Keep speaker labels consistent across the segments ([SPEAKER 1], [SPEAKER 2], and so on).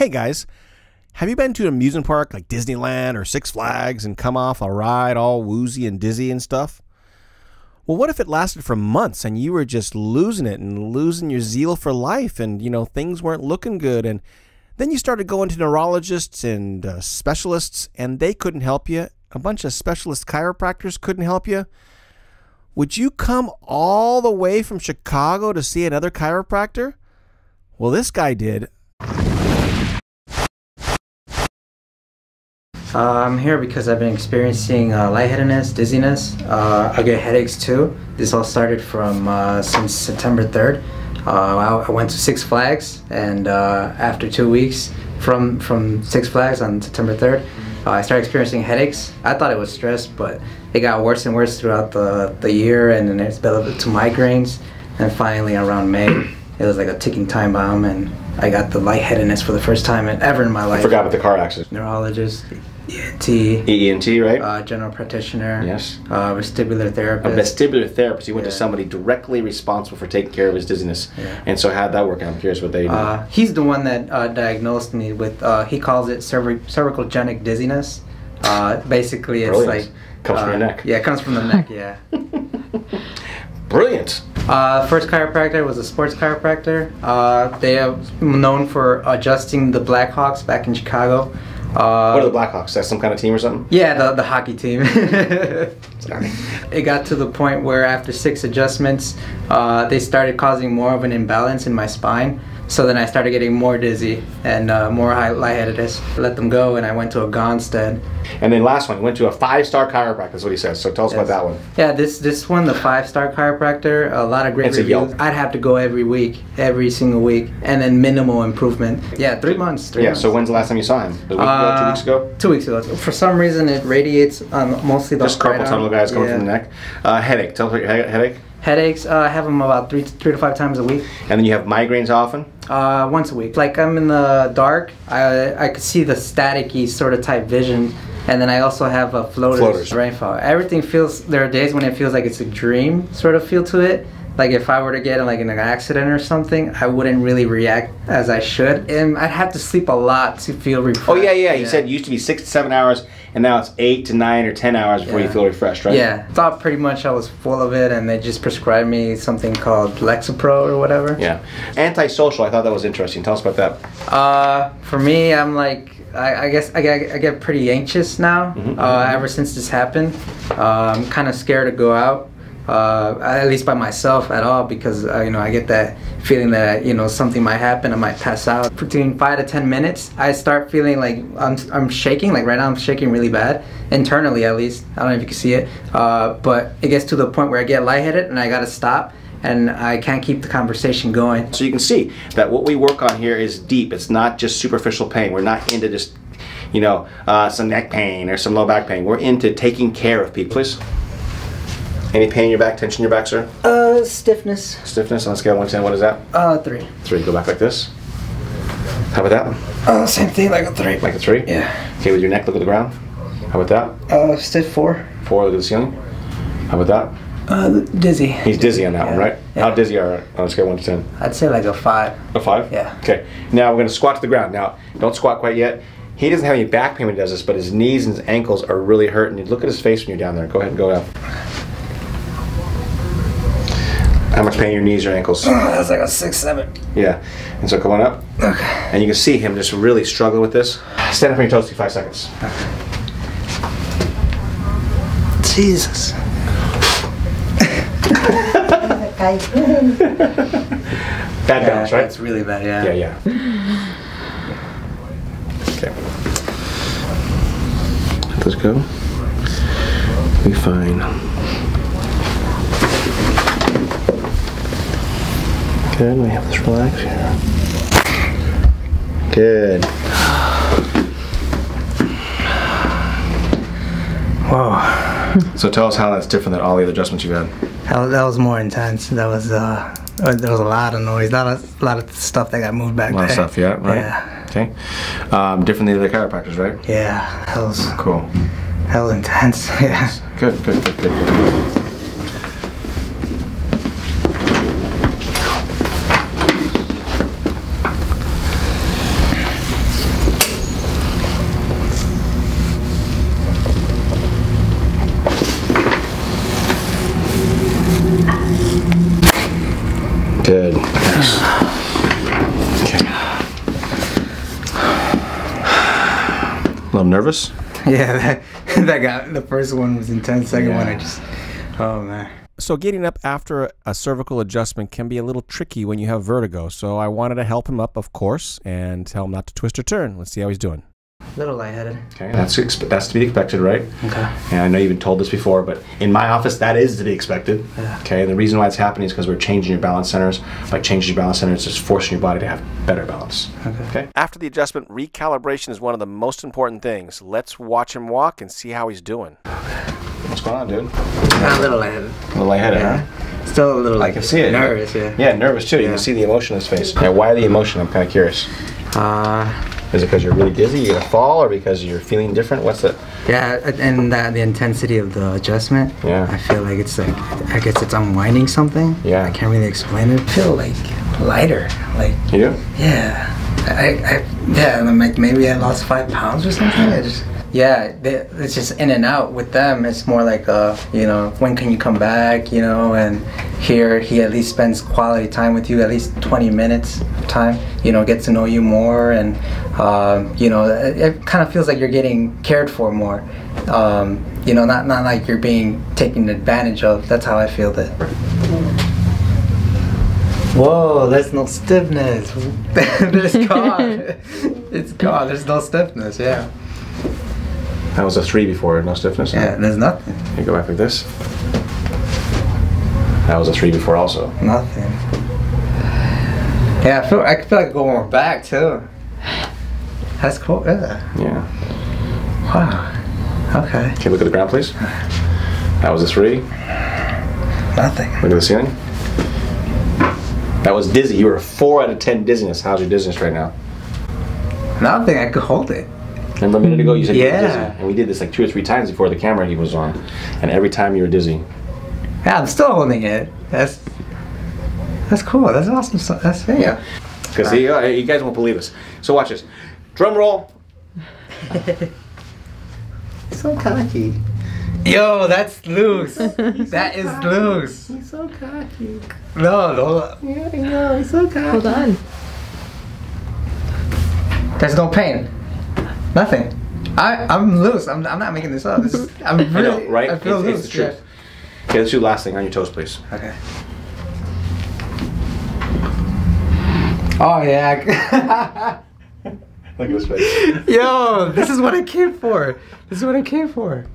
[SPEAKER 1] Hey guys, have you been to an amusement park like Disneyland or Six Flags and come off a ride all woozy and dizzy and stuff? Well, what if it lasted for months and you were just losing it and losing your zeal for life and, you know, things weren't looking good and then you started going to neurologists and uh, specialists and they couldn't help you. A bunch of specialist chiropractors couldn't help you. Would you come all the way from Chicago to see another chiropractor? Well, this guy did.
[SPEAKER 2] Uh, I'm here because I've been experiencing uh, lightheadedness, dizziness. Uh, I get headaches too. This all started from uh, since September 3rd. Uh, I, I went to Six Flags, and uh, after two weeks from from Six Flags on September 3rd, I started experiencing headaches. I thought it was stress, but it got worse and worse throughout the, the year, and then it's developed to migraines. And finally, around May, it was like a ticking time bomb, and I got the lightheadedness for the first time ever in my life.
[SPEAKER 3] I forgot about the car accident.
[SPEAKER 2] Neurologist, ENT,
[SPEAKER 3] ENT, right?
[SPEAKER 2] uh, general practitioner,
[SPEAKER 3] Yes.
[SPEAKER 2] uh, vestibular therapist.
[SPEAKER 3] a vestibular therapist. He went to somebody directly responsible for taking care of his dizziness.
[SPEAKER 2] Yeah.
[SPEAKER 3] And so how'd that work? out? I'm curious what they do.
[SPEAKER 2] Uh, he's the one that uh, diagnosed me with. Uh, he calls it cervic- cervicogenic dizziness. Uh, basically, it's
[SPEAKER 3] Brilliant.
[SPEAKER 2] like
[SPEAKER 3] Comes from your neck.
[SPEAKER 2] Yeah, it comes from the neck. Yeah.
[SPEAKER 3] Brilliant.
[SPEAKER 2] Uh, first chiropractor was a sports chiropractor. Uh, they are known for adjusting the Blackhawks back in Chicago. Uh,
[SPEAKER 3] what are the Blackhawks? That's some kind of team or something?
[SPEAKER 2] Yeah, the, the hockey team.
[SPEAKER 3] Sorry.
[SPEAKER 2] it got to the point where after six adjustments, uh, they started causing more of an imbalance in my spine. So then I started getting more dizzy and uh, more high lightheadedness. I let them go and I went to a Gonstead.
[SPEAKER 3] And then last one, you went to a five-star chiropractor. That's what he says. So tell us about that one.
[SPEAKER 2] Yeah, this this one, the five star chiropractor, a lot of great
[SPEAKER 3] It's
[SPEAKER 2] reviews. I'd have to go every week, every single week, and then minimal improvement. Yeah, three months. Three
[SPEAKER 3] Yeah.
[SPEAKER 2] months.
[SPEAKER 3] So when's the last time you saw him? The week ago, two
[SPEAKER 2] Uh,
[SPEAKER 3] weeks ago.
[SPEAKER 2] Two weeks ago. For some reason, it radiates on mostly the
[SPEAKER 3] Just carpal tunnel guys coming
[SPEAKER 2] Yeah.
[SPEAKER 3] from the neck. Uh, headache. Tell us about your he- headache.
[SPEAKER 2] Headaches. Uh, I have them about three three to five times a week.
[SPEAKER 3] And then you have migraines often.
[SPEAKER 2] Uh, once a week. Like I'm in the dark, I I could see the staticky sort of type vision, and then I also have a floaters,
[SPEAKER 3] Floaters.
[SPEAKER 2] rainfall. Everything feels. There are days when it feels like it's a dream sort of feel to it. Like if I were to get in like in an accident or something, I wouldn't really react as I should, and I'd have to sleep a lot to feel refreshed.
[SPEAKER 3] Oh yeah, yeah. You said it used to be six to seven hours, and now it's eight to nine or ten hours before you feel refreshed, right?
[SPEAKER 2] Yeah, thought pretty much I was full of it, and they just prescribed me something called Lexapro or whatever.
[SPEAKER 3] Yeah. Antisocial. I thought that was interesting. Tell us about that.
[SPEAKER 2] Uh, for me, I'm like, I, I guess I get, I get pretty anxious now.
[SPEAKER 3] Mhm,
[SPEAKER 2] Uh, ever since this happened, uh, I'm kind of scared to go out. Uh, at least by myself at all because uh, you know I get that feeling that you know something might happen I might pass out between five to ten minutes I start feeling like I'm, I'm shaking like right now I'm shaking really bad internally at least I don't know if you can see it uh, but it gets to the point where I get lightheaded and I gotta stop and I can't keep the conversation going
[SPEAKER 3] So you can see that what we work on here is deep. It's not just superficial pain. We're not into just, you know, uh, some neck pain or some low back pain. We're into taking care of people. Please. Any pain in your back? Tension in your back, sir?
[SPEAKER 2] uh, stiffness
[SPEAKER 3] Stiffness on a scale of one to ten. What is that?
[SPEAKER 2] uh, three
[SPEAKER 3] Three. Go back like this. How about that one?
[SPEAKER 2] Uh, same thing, like a three.
[SPEAKER 3] Like a three.
[SPEAKER 2] Yeah.
[SPEAKER 3] Okay, with your neck, look at the ground. How about that?
[SPEAKER 2] Uh, stiff four.
[SPEAKER 3] Four, look at the ceiling. How about that?
[SPEAKER 2] Uh, dizzy.
[SPEAKER 3] He's dizzy on that one, right?
[SPEAKER 2] Yeah.
[SPEAKER 3] How dizzy are on a scale of one to ten?
[SPEAKER 2] I'd say like a five.
[SPEAKER 3] A five?
[SPEAKER 2] Yeah.
[SPEAKER 3] Okay. Now we're going to squat to the ground. Now, don't squat quite yet. He doesn't have any back pain when he does this, but his knees and his ankles are really hurting. You look at his face when you're down there. Go ahead and go up. How much pain in your knees or ankles?
[SPEAKER 2] That's like a six, seven.
[SPEAKER 3] Yeah. And so come on up.
[SPEAKER 2] Okay.
[SPEAKER 3] And you can see him just really struggling with this. Stand up on your toes for five seconds.
[SPEAKER 2] Jesus.
[SPEAKER 3] Bad balance, right?
[SPEAKER 2] That's really bad, yeah.
[SPEAKER 3] Yeah, yeah. Okay. Let us go. Be fine. Good. We have this relax here. Good.
[SPEAKER 2] Whoa.
[SPEAKER 3] So tell us how that's different than all the other adjustments you've had.
[SPEAKER 2] That was, more intense. That was, uh, uh, there was a lot of noise. A lot of, a lot of stuff that got moved back
[SPEAKER 3] A lot of stuff, yeah, right?
[SPEAKER 2] Yeah.
[SPEAKER 3] Okay. Um, different than the other chiropractors, right?
[SPEAKER 2] Yeah. That was,
[SPEAKER 3] Cool.
[SPEAKER 2] that was intense. Yeah.
[SPEAKER 3] Good, good, good, good. good. little nervous?
[SPEAKER 2] Yeah, that, that got the first one was intense. Second one, I just, oh man.
[SPEAKER 1] So getting up after a cervical adjustment can be a little tricky when you have vertigo. So I wanted to help him up, of course, and tell him not to twist or turn. Let's see how he's doing.
[SPEAKER 2] Little lightheaded.
[SPEAKER 3] Okay, that's that's to be expected, right?
[SPEAKER 2] Okay.
[SPEAKER 3] And I know you've been told this before, but in my office, that is to be expected.
[SPEAKER 2] Yeah.
[SPEAKER 3] Okay, and the reason why it's happening is because we're changing your balance centers. By changing your balance centers, it's forcing your body to have better balance.
[SPEAKER 2] Okay.
[SPEAKER 3] Okay.
[SPEAKER 1] After the adjustment, recalibration is one of the most important things. Let's watch him walk and see how he's doing.
[SPEAKER 3] What's going on, dude?
[SPEAKER 2] A little lightheaded.
[SPEAKER 3] A little lightheaded,
[SPEAKER 2] Yeah. Still a little.
[SPEAKER 3] I can see it.
[SPEAKER 2] Nervous, yeah.
[SPEAKER 3] Yeah, nervous too. You
[SPEAKER 2] Yeah.
[SPEAKER 3] can see the emotion in his face. Yeah, why the emotion? I'm kind of curious.
[SPEAKER 2] Uh,
[SPEAKER 3] Is it because you're really dizzy, you're gonna fall, or because you're feeling different? What's it?
[SPEAKER 2] yeah, and that the intensity of the adjustment.
[SPEAKER 3] Yeah.
[SPEAKER 2] I feel like it's like I guess it's unwinding something.
[SPEAKER 3] Yeah.
[SPEAKER 2] I can't really explain it. I feel like lighter. Like
[SPEAKER 3] You do?
[SPEAKER 2] yeah. I, I yeah, I'm like maybe I lost five pounds or something. I just yeah, they, it's just in and out with them. It's more like uh, you know, when can you come back? You know, and here he at least spends quality time with you, at least 20 minutes of time. You know, get to know you more, and um, you know, it, it kind of feels like you're getting cared for more. Um, you know, not not like you're being taken advantage of. That's how I feel that. Whoa, there's no stiffness. it's gone. it's gone. There's no stiffness. Yeah.
[SPEAKER 3] That was a three before, no stiffness.
[SPEAKER 2] Yeah. There's nothing.
[SPEAKER 3] You go back like this. That was a three before also.
[SPEAKER 2] Nothing. Yeah, I feel. I feel like going back too. That's cool. is Yeah.
[SPEAKER 3] Yeah.
[SPEAKER 2] Wow. Okay.
[SPEAKER 3] Can Okay, look at the ground, please. That was a three.
[SPEAKER 2] Nothing.
[SPEAKER 3] Look at the ceiling. That was dizzy. You were a four out of ten dizziness. How's your dizziness right now?
[SPEAKER 2] Nothing. I could hold it.
[SPEAKER 3] Remember a minute ago you said you were dizzy, and we did this like two or three times before the camera he was on, and every time you were dizzy.
[SPEAKER 2] Yeah, I'm still holding it. That's. That's cool. That's awesome. So- That's yeah.
[SPEAKER 3] Because uh, you guys won't believe us. So watch this. Drum roll.
[SPEAKER 2] So cocky. Yo, that's loose. that is loose.
[SPEAKER 3] He's so cocky.
[SPEAKER 2] No, no.
[SPEAKER 3] Yeah, I know. He's so cocky.
[SPEAKER 4] Hold on.
[SPEAKER 2] There's no pain. Nothing. I, I'm loose. I'm, I'm not making this up. This is, I'm really,
[SPEAKER 3] I know, right?
[SPEAKER 2] I feel
[SPEAKER 3] it's,
[SPEAKER 2] loose.
[SPEAKER 3] it's the truth. Okay, let's do the last thing on your toes, please.
[SPEAKER 2] Okay. Oh yeah.
[SPEAKER 3] Look at his face.
[SPEAKER 2] Yo, this is what I came for. This is what I came for.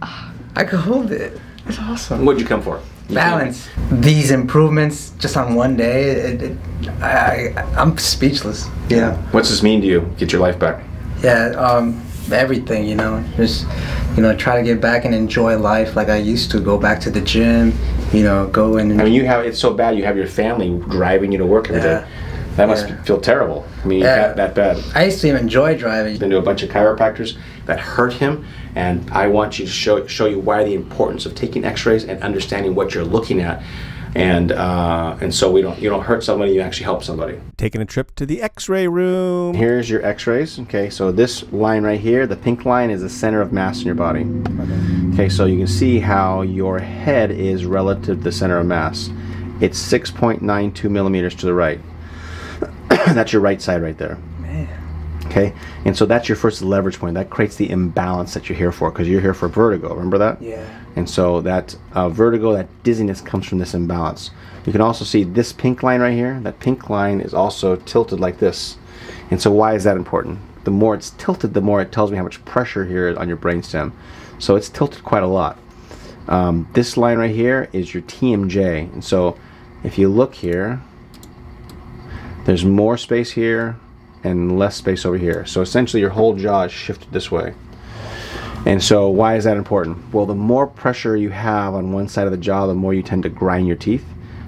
[SPEAKER 2] I could hold it. It's awesome.
[SPEAKER 3] What'd you come for? You
[SPEAKER 2] Balance. These improvements just on one day. It, it, I, I, I'm speechless. Yeah.
[SPEAKER 3] What's this mean to you? Get your life back.
[SPEAKER 2] Yeah, um, everything, you know, just, you know, try to get back and enjoy life like I used to. Go back to the gym, you know, go and
[SPEAKER 3] I mean, you have it's so bad. You have your family driving you to work every day.
[SPEAKER 2] Yeah.
[SPEAKER 3] That must
[SPEAKER 2] Yeah.
[SPEAKER 3] feel terrible. I mean,
[SPEAKER 2] Yeah.
[SPEAKER 3] that, that bad.
[SPEAKER 2] I used to even enjoy driving.
[SPEAKER 3] I've been to a bunch of chiropractors that hurt him, and I want you to show show you why the importance of taking X-rays and understanding what you're looking at, and uh, and so we don't you don't hurt somebody, you actually help somebody.
[SPEAKER 1] Taking a trip to the x-ray room.
[SPEAKER 3] Here's your X-rays. Okay, so this line right here, the pink line, is the center of mass in your body. Okay, so you can see how your head is relative to the center of mass. It's 6.92 millimeters to the right. That's your right side right there.
[SPEAKER 2] Man.
[SPEAKER 3] Okay, and so that's your first leverage point. That creates the imbalance that you're here for because you're here for vertigo. Remember that?
[SPEAKER 2] Yeah.
[SPEAKER 3] And so that uh, vertigo, that dizziness comes from this imbalance. You can also see this pink line right here. That pink line is also tilted like this. And so why is that important? The more it's tilted, the more it tells me how much pressure here is on your brainstem. So it's tilted quite a lot. Um, this line right here is your TMJ. And so if you look here, there's more space here and less space over here. So essentially your whole jaw is shifted this way. And so why is that important? Well, the more pressure you have on one side of the jaw, the more you tend to grind your teeth,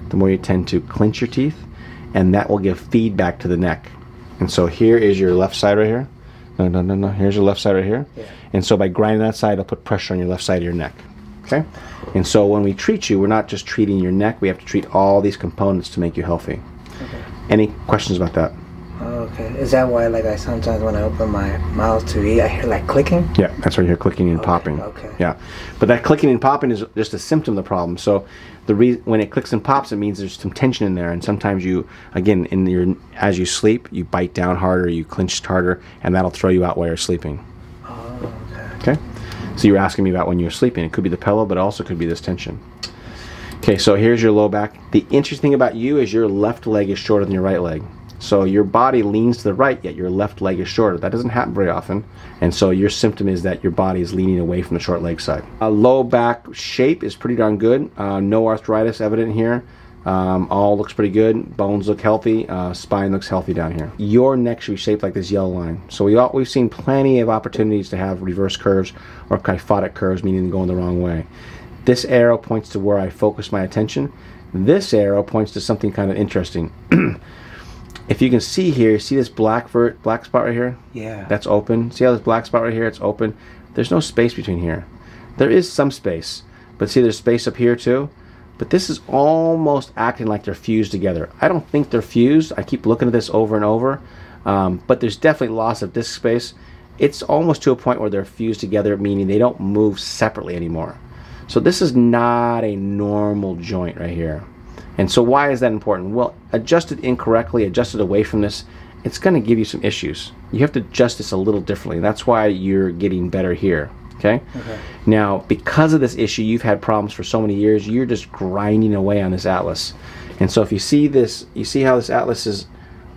[SPEAKER 3] the more you tend to clench your teeth, and that will give feedback to the neck. And so here is your left side right here. No, no, no, no. Here's your left side right here.
[SPEAKER 2] Yeah.
[SPEAKER 3] And so by grinding that side, it'll put pressure on your left side of your neck. Okay? And so when we treat you, we're not just treating your neck, we have to treat all these components to make you healthy. Any questions about that?
[SPEAKER 2] Okay. Is that why, like, I sometimes when I open my mouth to eat, I hear like clicking?
[SPEAKER 3] Yeah, that's why you hear clicking and popping.
[SPEAKER 2] okay.
[SPEAKER 3] Yeah, but that clicking and popping is just a symptom of the problem. So the re- when it clicks and pops, it means there's some tension in there, and sometimes you, again, in your as you sleep, you bite down harder, you clench harder, and that'll throw you out while you're sleeping.
[SPEAKER 2] Oh,
[SPEAKER 3] Okay? So you're asking me about when you're sleeping. It could be the pillow, but also could be this tension. Okay, so here's your low back. The interesting thing about you is your left leg is shorter than your right leg. So your body leans to the right, yet your left leg is shorter. That doesn't happen very often. And so your symptom is that your body is leaning away from the short leg side. A low back shape is pretty darn good. Uh, no arthritis evident here. Um, all looks pretty good. Bones look healthy. Uh, spine looks healthy down here. Your neck should be shaped like this yellow line. So we all, we've seen plenty of opportunities to have reverse curves or kyphotic curves, meaning going the wrong way. This arrow points to where I focus my attention. This arrow points to something kind of interesting. if you can see here, see this black vert, black spot right here?
[SPEAKER 2] Yeah.
[SPEAKER 3] That's open. See how this black spot right here? It's open. There's no space between here. There is some space, but see there's space up here too. But this is almost acting like they're fused together. I don't think they're fused. I keep looking at this over and over, um, but there's definitely loss of disk space. It's almost to a point where they're fused together, meaning they don't move separately anymore. So this is not a normal joint right here. And so why is that important? Well, adjusted incorrectly, adjusted away from this, it's going to give you some issues. You have to adjust this a little differently. That's why you're getting better here. Okay?
[SPEAKER 2] Okay.
[SPEAKER 3] Now, because of this issue, you've had problems for so many years. You're just grinding away on this atlas. And so if you see this, you see how this atlas is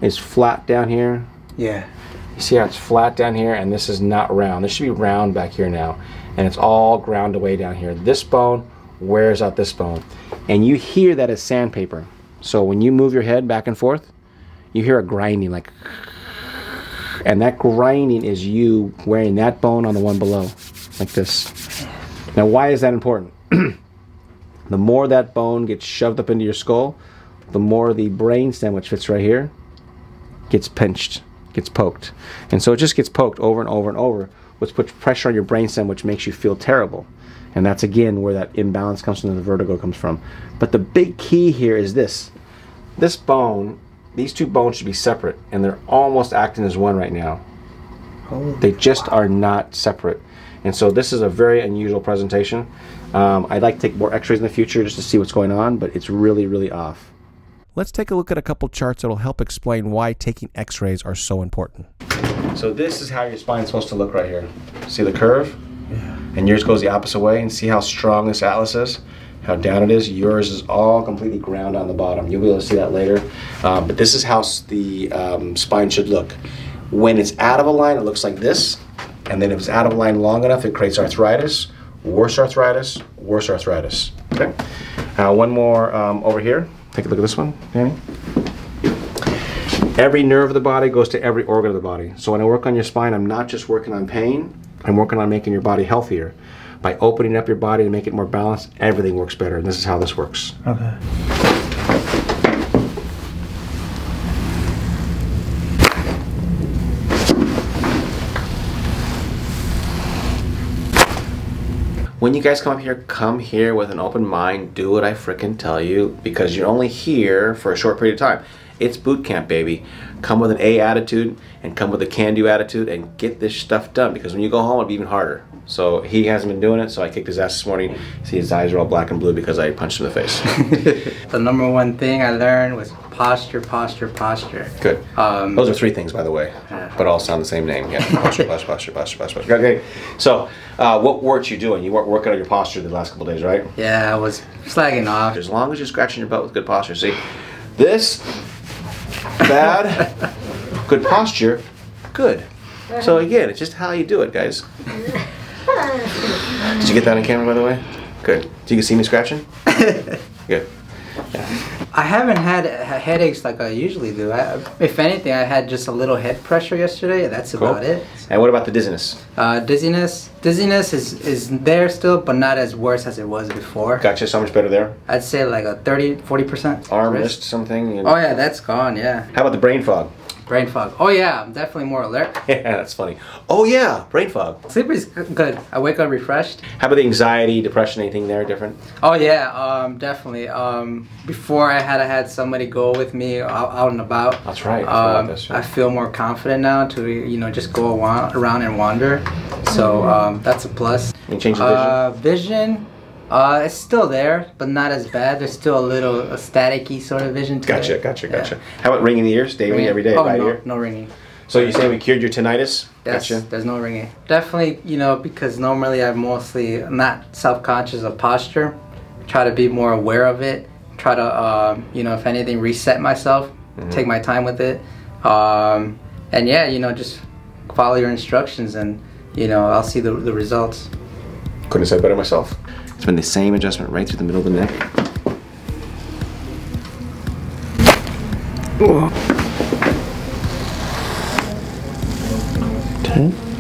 [SPEAKER 3] is flat down here.
[SPEAKER 2] Yeah.
[SPEAKER 3] You see how it's flat down here, and this is not round. This should be round back here now, and it's all ground away down here. This bone wears out this bone, and you hear that as sandpaper. So when you move your head back and forth, you hear a grinding like, and that grinding is you wearing that bone on the one below, like this. Now, why is that important? the more that bone gets shoved up into your skull, the more the brain stem, which fits right here, gets pinched, gets poked. And so it just gets poked over and over and over, which puts pressure on your brainstem, which makes you feel terrible. And that's again where that imbalance comes from, the vertigo comes from. But the big key here is this this bone, these two bones should be separate, and they're almost acting as one right now.
[SPEAKER 2] Holy
[SPEAKER 3] They just are not separate. And so this is a very unusual presentation. Um, I'd like to take more x-rays in the future just to see what's going on, but it's really, really off.
[SPEAKER 1] Let's take a look at a couple charts that'll help explain why taking x rays are so important.
[SPEAKER 3] So this is how your spine's supposed to look right here. See the curve? Yeah. And yours goes the opposite way. And see how strong this atlas is? How down it is? Yours is all completely ground on the bottom. You'll be able to see that later. Um, but this is how the um, spine should look. When it's out of a line, it looks like this. And then if it's out of line long enough, it creates arthritis, worse arthritis, worse arthritis. Okay. Uh, one more um, over here. Take a look at this one, Danny. Every nerve of the body goes to every organ of the body. So when I work on your spine, I'm not just working on pain, I'm working on making your body healthier. By opening up your body to make it more balanced, everything works better. And this is how this works.
[SPEAKER 2] Okay.
[SPEAKER 3] When you guys come up here, come here with an open mind. Do what I frickin' tell you because you're only here for a short period of time. It's boot camp, baby. Come with an A attitude and come with a can-do attitude and get this stuff done because when you go home, it'll be even harder. So he hasn't been doing it, so I kicked his ass this morning. See, his eyes are all black and blue because I punched him in the face.
[SPEAKER 2] The number one thing I learned was posture, posture, posture.
[SPEAKER 3] Good.
[SPEAKER 2] Um,
[SPEAKER 3] Those are three things, by the way, but all sound the same name. Yeah, posture, posture, posture, posture, posture. posture. Okay. So, uh, what weren't you doing? You weren't working on your posture the last couple days, right?
[SPEAKER 2] Yeah, I was slagging off.
[SPEAKER 3] As long as you're scratching your butt with good posture. See, this bad, good posture, good. So again, it's just how you do it, guys. Did you get that on camera, by the way? Good. Do you see me scratching? Good.
[SPEAKER 2] I haven't had headaches like I usually do. I, if anything, I had just a little head pressure yesterday. That's
[SPEAKER 3] Cool.
[SPEAKER 2] about it.
[SPEAKER 3] And what about the dizziness?
[SPEAKER 2] Uh, dizziness, dizziness is is there still, but not as worse as it was before.
[SPEAKER 3] Gotcha. So much better there.
[SPEAKER 2] I'd say like a 30, 40 percent.
[SPEAKER 3] Arm, wrist, something.
[SPEAKER 2] Oh yeah, that's gone. Yeah,
[SPEAKER 3] How about the brain fog?
[SPEAKER 2] Brain fog. Oh yeah, I'm definitely more alert.
[SPEAKER 3] Yeah, that's funny. Oh yeah, brain fog.
[SPEAKER 2] Sleep is good. I wake up refreshed.
[SPEAKER 3] How about the anxiety, depression, anything there different?
[SPEAKER 2] Oh yeah, um, definitely. Um, before I had I had somebody go with me out, out and about.
[SPEAKER 3] That's right. I
[SPEAKER 2] Um,
[SPEAKER 3] this, yeah.
[SPEAKER 2] I feel more confident now to you know just go around and wander. So um, that's a plus.
[SPEAKER 3] Any change in vision?
[SPEAKER 2] Uh, vision, uh, it's still there, but not as bad. There's still a little a staticky sort of vision to
[SPEAKER 3] Gotcha,
[SPEAKER 2] it.
[SPEAKER 3] gotcha,
[SPEAKER 2] Yeah.
[SPEAKER 3] gotcha. How about ringing the ears daily,
[SPEAKER 2] Ringing-
[SPEAKER 3] every day,
[SPEAKER 2] oh,
[SPEAKER 3] by
[SPEAKER 2] no,
[SPEAKER 3] ear?
[SPEAKER 2] no ringing.
[SPEAKER 3] So you saying we cured your tinnitus?
[SPEAKER 2] Yes,
[SPEAKER 3] Gotcha.
[SPEAKER 2] there's no ringing. Definitely, you know, because normally I'm mostly not self-conscious of posture. Try to be more aware of it. Try to, um, you know, if anything, reset myself. Take my time with it. Um, and yeah, you know, just follow your instructions, and you know, I'll see the, the results.
[SPEAKER 3] Couldn't have said better myself. It's been the same adjustment right through the middle of the neck.
[SPEAKER 1] Okay.